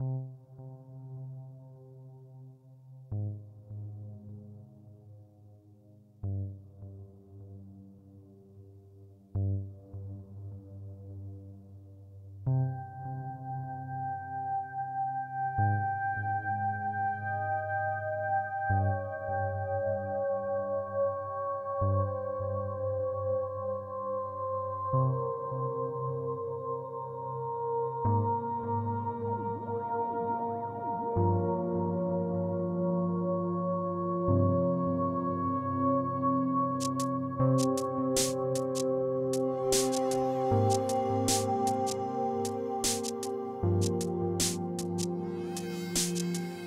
you.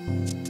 Thank